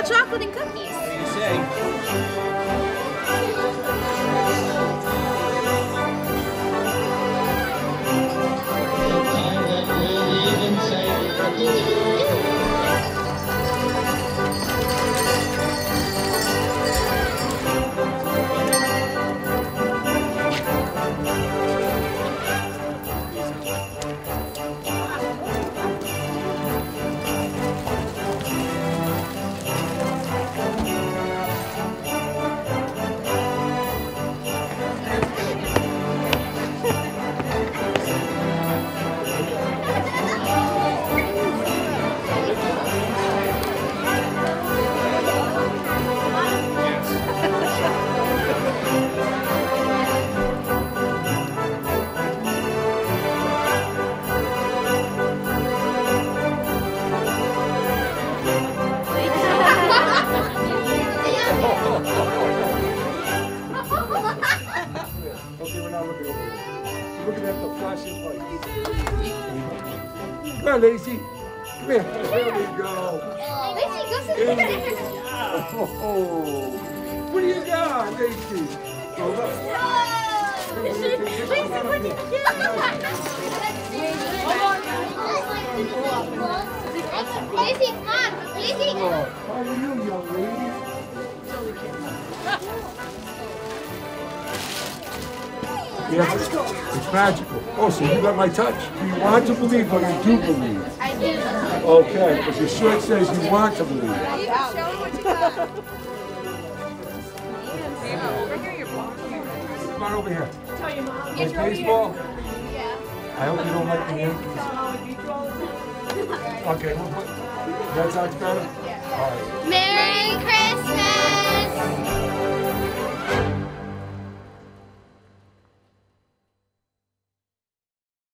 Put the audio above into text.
Hot chocolate and cookies. You say. Okay, looking at the flashing lights. Come on, Lacey. Come here. There we go. Lacey, go sit There. Oh, what do you got, Lacey? Go up. Lacey, come on. Lacey. Oh, How are you, young lady? Yeah, it's magical. Oh, so you got my touch. You want to believe, but you do believe. I do. Okay, because your shirt says you want to believe. Show him what you got. Come on over here. Tell your Play baseball? Yeah. I hope you don't like the Yankees. Okay, we'll put, that sounds better? All right. Merry